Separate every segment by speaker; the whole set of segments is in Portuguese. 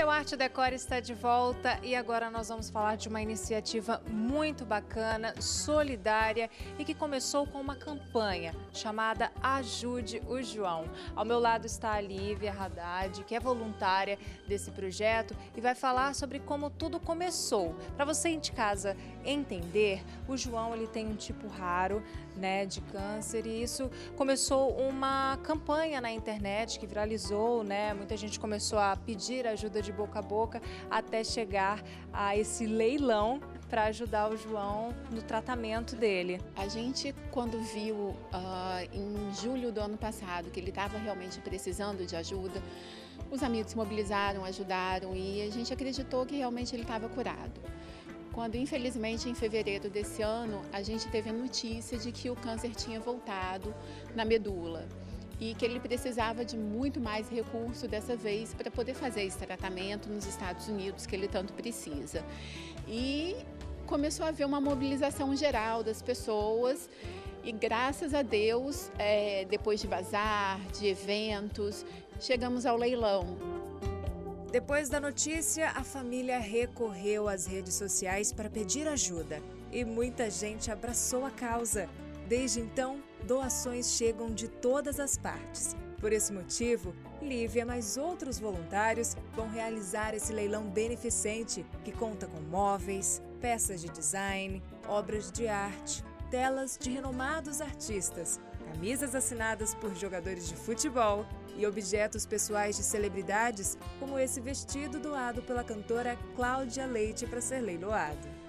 Speaker 1: Seu Arte Decor está de volta e agora nós vamos falar de uma iniciativa muito bacana, solidária e que começou com uma campanha chamada Ajude o João. Ao meu lado está a Lívia Haddad, que é voluntária desse projeto e vai falar sobre como tudo começou. Para você de casa entender, o João ele tem um tipo raro, né, de câncer e isso começou uma campanha na internet que viralizou, né? Muita gente começou a pedir ajuda de boca a boca até chegar a esse leilão para ajudar o João no tratamento dele.
Speaker 2: A gente, quando viu uh, em julho do ano passado que ele estava realmente precisando de ajuda, os amigos se mobilizaram, ajudaram e a gente acreditou que realmente ele estava curado. Quando, infelizmente, em fevereiro desse ano, a gente teve a notícia de que o câncer tinha voltado na medula e que ele precisava de muito mais recurso dessa vez para poder fazer esse tratamento nos Estados Unidos que ele tanto precisa. E começou a haver uma mobilização geral das pessoas e graças a Deus, é, depois de bazar, de eventos, chegamos ao leilão.
Speaker 1: Depois da notícia, a família recorreu às redes sociais para pedir ajuda e muita gente abraçou a causa. Desde então, doações chegam de todas as partes. Por esse motivo, Lívia mais outros voluntários vão realizar esse leilão beneficente que conta com móveis, peças de design, obras de arte, telas de renomados artistas, camisas assinadas por jogadores de futebol e objetos pessoais de celebridades, como esse vestido doado pela cantora Cláudia Leite para ser leiloado.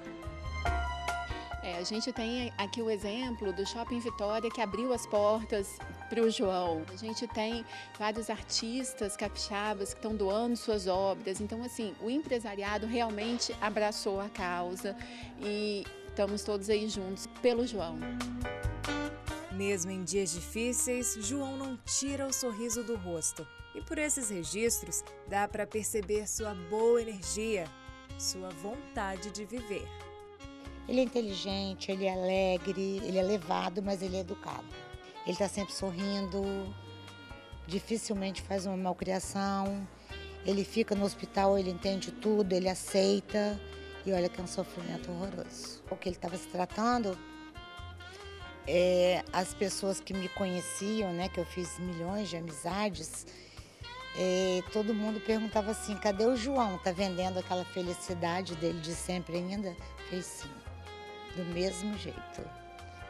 Speaker 2: É, a gente tem aqui o exemplo do Shopping Vitória que abriu as portas para o João. A gente tem vários artistas capixabas que estão doando suas obras. Então, assim, o empresariado realmente abraçou a causa e estamos todos aí juntos pelo João.
Speaker 1: Mesmo em dias difíceis, João não tira o sorriso do rosto. E por esses registros, dá para perceber sua boa energia, sua vontade de viver.
Speaker 3: Ele é inteligente, ele é alegre, ele é levado, mas ele é educado. Ele está sempre sorrindo, dificilmente faz uma malcriação. Ele fica no hospital, ele entende tudo, ele aceita. E olha que é um sofrimento horroroso. O que ele estava se tratando, é, as pessoas que me conheciam, né, que eu fiz milhões de amizades, é, todo mundo perguntava assim: cadê o João? Tá vendendo aquela felicidade dele de sempre ainda? Fez sim do mesmo jeito.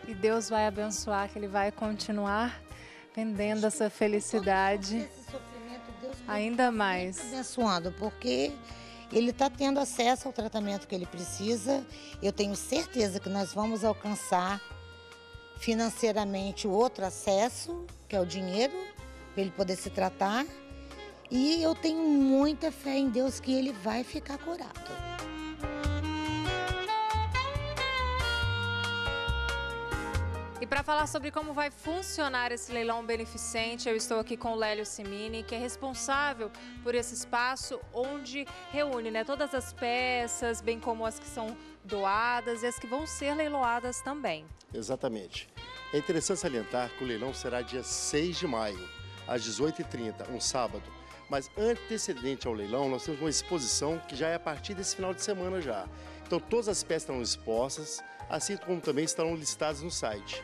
Speaker 1: E Deus vai abençoar, que Ele vai continuar vendendo essa felicidade
Speaker 3: esse sofrimento, Deus
Speaker 1: ainda mais.
Speaker 3: Abençoando, porque ele está tendo acesso ao tratamento que ele precisa. Eu tenho certeza que nós vamos alcançar financeiramente o outro acesso, que é o dinheiro, para ele poder se tratar. E eu tenho muita fé em Deus que ele vai ficar curado.
Speaker 1: E para falar sobre como vai funcionar esse leilão beneficente, eu estou aqui com o Lélio Simini, que é responsável por esse espaço onde reúne né, todas as peças, bem como as que são doadas e as que vão ser leiloadas também.
Speaker 4: Exatamente. É interessante salientar que o leilão será dia 6 de maio, às 18h30, um sábado. Mas antecedente ao leilão, nós temos uma exposição que já é a partir desse final de semana já. Então todas as peças estão expostas, assim como também estarão listadas no site.